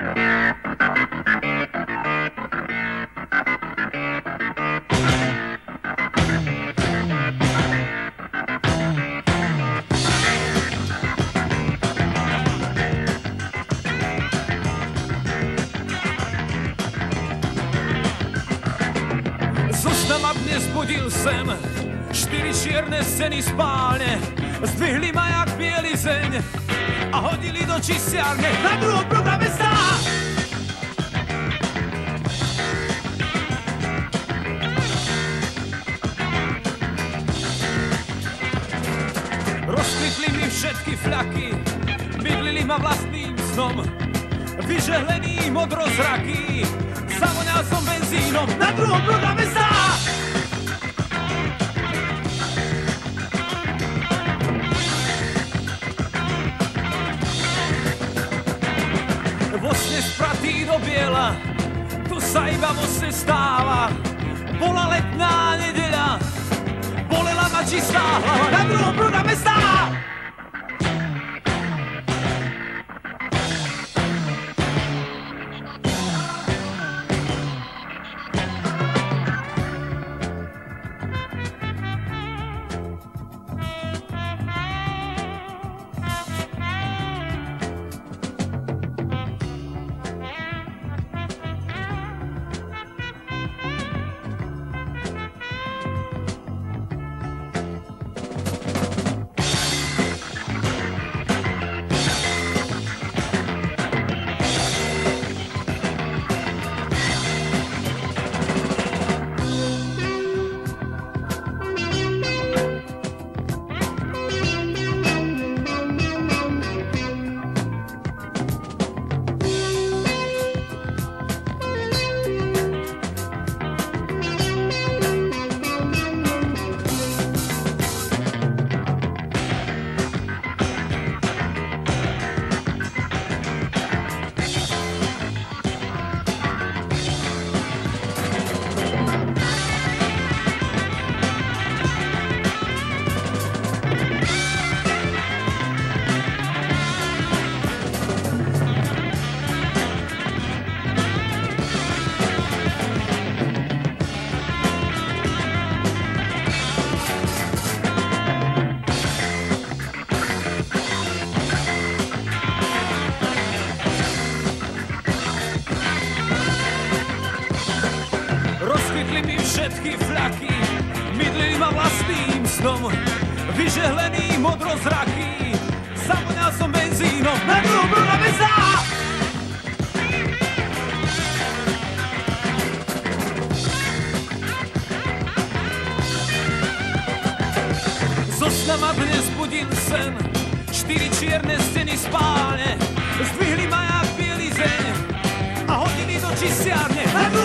Zoznama dnes budil jsem čtyři čierne scény spálně, zdvihli ma jak bielizeň a hodili do čistiarne na druhom programe stá. Všetky fľaky, bydlili ma vlastným snom, vyžehlený modrozraky, zavoňal som benzínom na druhom programe stá. Vo sne spratý do biela, tu sa iba vo sne stáva. Bola letná nedeľa, bolela ma čistá hlava, na druhom programe prachy, flaky, mydlím a vlastným snom, vyžehlený modrozraky, zavonil som benzínom, no, nebudu bruna bezá! Zostanama dnes budím sen, čtyři čierne steny spálne, zdvihli ma jak zeň, a hodiny do čistiarne, nebudu